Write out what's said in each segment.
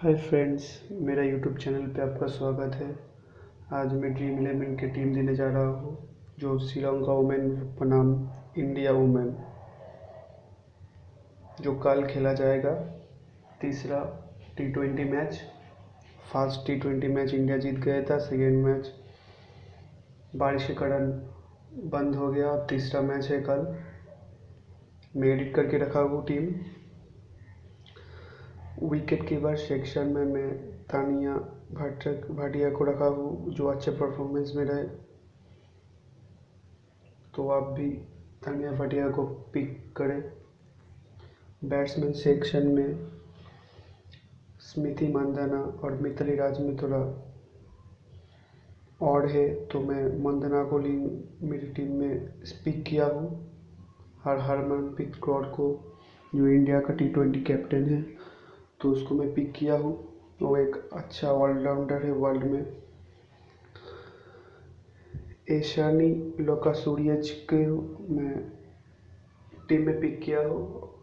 हाय friends मेरा YouTube channel पे आपका स्वागत है। आज मैं ड्रीम इलेवन की टीम देने जा रहा हूँ, जो श्रीलंका वुमेन बनाम इंडिया वुमेन जो कल खेला जाएगा तीसरा T twenty match first T twenty match India जीत गया था सेकेंड मैच बारिश के कारण बंद हो गया, तीसरा मैच है कल। मैं एडिट करके रखा हूँ टीम विकेट कीपर सेक्शन में मैं तानिया भाटिया भाटिया को रखा हूँ, जो अच्छे परफॉर्मेंस में रहे। तो आप भी तानिया भाटिया को पिक करें। बैट्समैन सेक्शन में स्मृति मंदाना और मिथली राज में थोड़ा और है तो मैं मंदना को ली, मेरी टीम में स्पीक किया हूँ। हर हरमनप्रीत कौर को, जो इंडिया का टी ट्वेंटी कैप्टन है। तो उसको मैं पिक किया हूँ। वो एक अच्छा ऑलराउंडर है वर्ल्ड में। एशानी लोका सूर्यज के मैं टीम में पिक किया हूँ।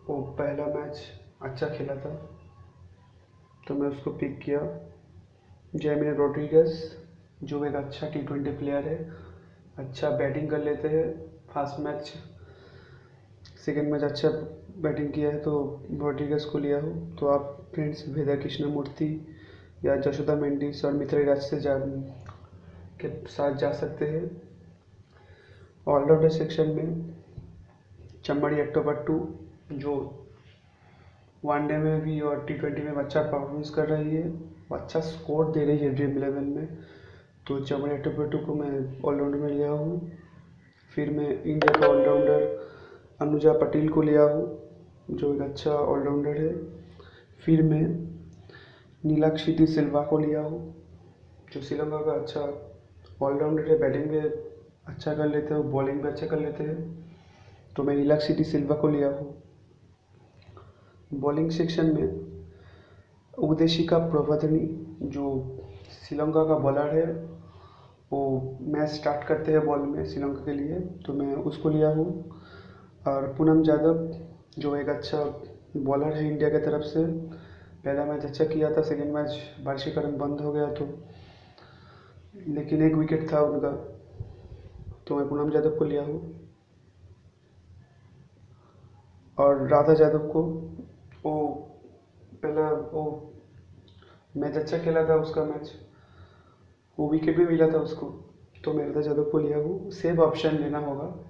वो पहला मैच अच्छा खेला था। तो मैं उसको पिक किया। जैमिन रोड्रिगस जो एक अच्छा टी ट्वेंटी प्लेयर है। अच्छा बैटिंग कर लेते हैं। फ़र्स्ट मैच सेकेंड मैच अच्छा बैटिंग किया है तो रोड्रिगस को लिया हो। तो आप फ्रेंड्स वेदा कृष्ण मूर्ति या जशोदा मेंडिस और मिथली राज से जा के साथ जा सकते हैं। ऑलराउंडर सेक्शन में चम्बड़ी अक्टूबर टू जो वनडे में भी और टी ट्वेंटी में अच्छा परफॉर्मेंस कर रही है अच्छा स्कोर दे रही है ड्रीम इलेवन में। तो चमड़ी अक्टूबर टू को मैं ऑलराउंडर में लिया हूँ। फिर मैं इंडिया का ऑलराउंडर अनुजा पटेल को लिया हूँ। जो एक अच्छा ऑलराउंडर है। फिर मैं नीलाक्षी सिल्वा को लिया हूँ, जो श्रीलंका का अच्छा ऑलराउंडर है। बैटिंग में अच्छा कर लेते हैं बॉलिंग भी अच्छा कर लेते हैं। तो मैं नीलाक्षी सिल्वा को लिया हूँ। बॉलिंग सेक्शन में उदेशिका प्रबोधनी जो श्रीलंका का बॉलर है, वो मैच स्टार्ट करते हैं बॉल में श्रीलंका के लिए। तो मैं उसको लिया हूँ। और पूनम यादव जो एक अच्छा बॉलर है इंडिया की तरफ़ से। पहला मैच अच्छा किया था सेकेंड मैच बारिश के कारण बंद हो गया तो। लेकिन एक विकेट था उनका। तो मैं पूनम यादव को लिया हूँ। और राधा यादव को, वो पहला, वो मैच अच्छा खेला था उसका मैच वो विकेट भी मिला था उसको। तो मैं राधा यादव को लिया हूँ। सेव ऑप्शन लेना होगा।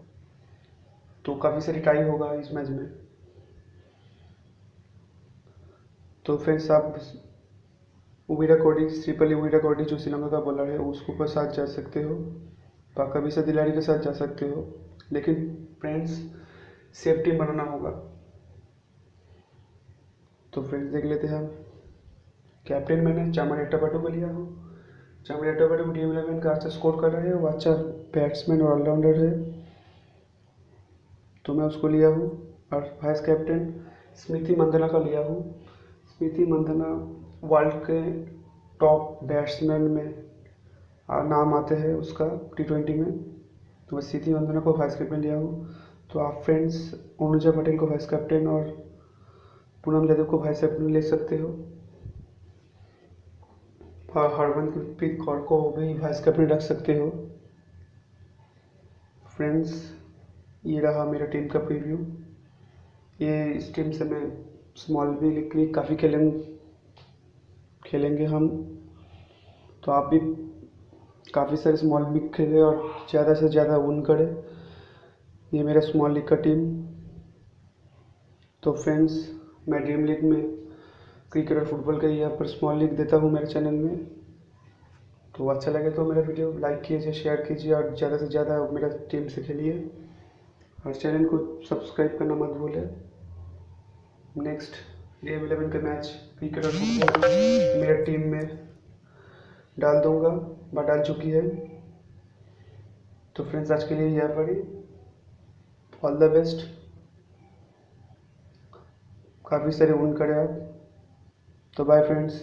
तो काफ़ी सारी टाई होगा इस मैच में। तो फ्रेंड्स आप उबीरा कोडी ट्रिपल उबीरा कोडी जो श्रीलंका का बॉलर है, उसको के साथ जा सकते हो। पाका भी दिलाड़ी के साथ जा सकते हो। लेकिन फ्रेंड्स सेफ्टी बनाना होगा। तो फ्रेंड्स देख लेते हैं कैप्टन मैंने चामन एट्टापाटू को लिया हो। चामन एट्टापाटू टीम इलेवन का अच्छा स्कोर कर रहे हैं। वो अच्छा बैट्समैन और ऑलराउंडर है। तो मैं उसको लिया हूँ। और वाइस कैप्टन स्मृति मंदना का लिया हूँ। स्मृति मंदना वर्ल्ड के टॉप बैट्समैन में नाम आते हैं उसका टी ट्वेंटी में। तो मैं स्मृति मंदना को वाइस कैप्टन लिया हूँ। तो आप फ्रेंड्स अनुजा पटेल को वाइस कैप्टन और पूनम यादव को वाइस कैप्टन ले सकते हो। और हरमनप्रीत कौर को भी वाइस कैप्टन रख सकते हो। फ्रेंड्स ये रहा मेरा टीम का प्रीव्यू ये इस टीम से मैं स्मॉल भी के लिए काफ़ी खेलेंगे खेलेंगे हम। तो आप भी काफ़ी सारे स्मॉल लीग खेलें और ज़्यादा से ज़्यादा विन करें। ये मेरा स्मॉल लीग का टीम तो फ्रेंड्स मैं ड्रीम लीग में क्रिकेट और फुटबॉल का यहाँ पर स्मॉल लीग देता हूँ मेरे चैनल में। तो अच्छा लगे तो मेरा वीडियो लाइक कीजिए शेयर कीजिए और ज़्यादा से ज़्यादा मेरा टीम से खेलिए। और चैनल को सब्सक्राइब करना मत भूलें। नेक्स्ट गेम इलेवन का मैच क्रिकेट और मेरे टीम में डाल दूँगा बट डाल चुकी है। तो फ्रेंड्स आज के लिए यहाँ पर ऑल द बेस्ट काफ़ी सारे वन करें आप। तो बाय फ्रेंड्स